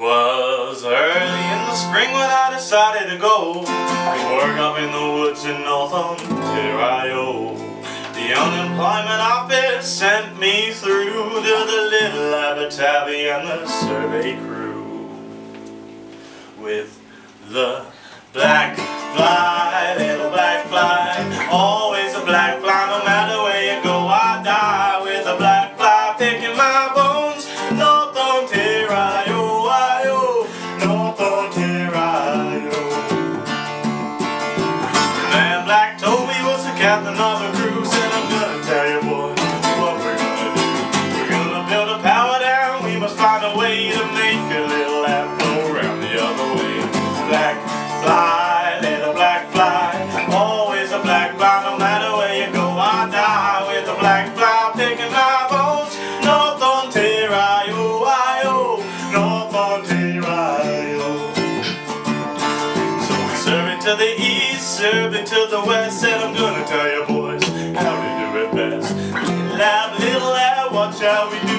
'Twas early in the spring when I decided to go work up in the woods in North Ontario. The unemployment office sent me through to the little Abitibi and the survey crew with the black fly, it to the west, and I'm gonna tell you boys how to do it best. Little lab, little lab, what shall we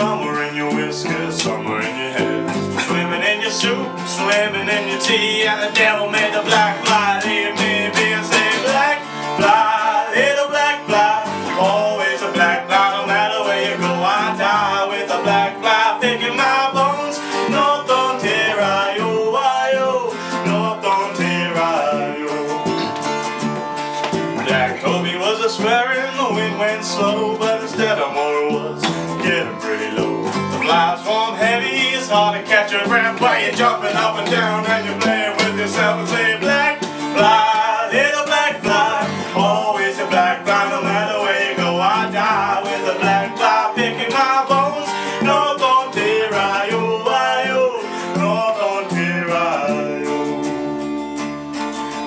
Somewhere in your whiskers, somewhere in your head. Swimming in your soup, swimming in your tea. And the devil made the black fly. Leave me be and say, black fly, little black fly. Always a black fly, no matter where you go. I die with a black fly, picking my bones. North Ontario, Io, North Ontario. Jack Toby was a swearing, the wind went slow, but instead of it's hard to catch your breath while you're jumping up and down and you're playing with yourself and say black fly, little black fly, always a black fly, no matter where you go, I die with a black fly picking my bones. North Ontario, Io, North Ontario.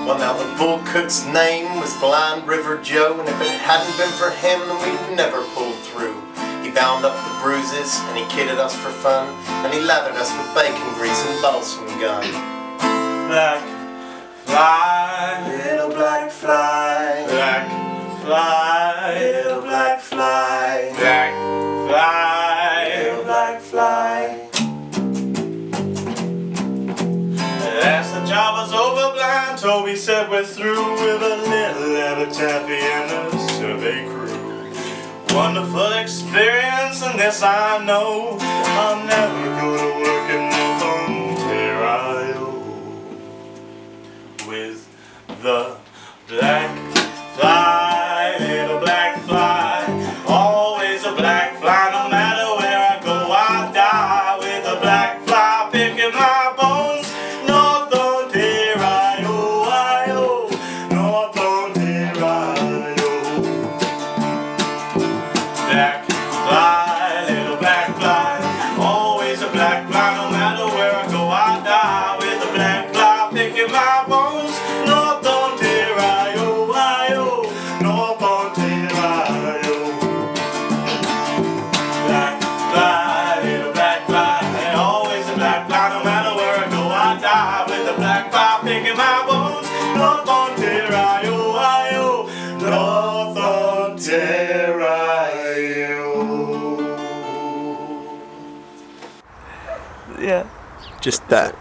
Well, now the bull cook's name was Blind River Joe, and if it hadn't been for him, we'd never pulled through. He bound up the bruises, and he kidded us for fun, and he lathered us with bacon grease and balsam gun. Black fly, Little black fly, black fly, little black fly, black fly, little black fly. As the job was over, blind Toby said we're through with a little Abitabi and a survey crew. Wonderful experience, and this I know. I'll never go to work in North Ontario with the black fly, black fly, no matter where I go, I die with a black fly picking my bones. North Ontario, Io, North Ontario. Black fly, little black fly, always a black fly, no matter where I go, I die with a black fly picking my bones. North Ontario, Io, North Ontario. Yeah. Just that.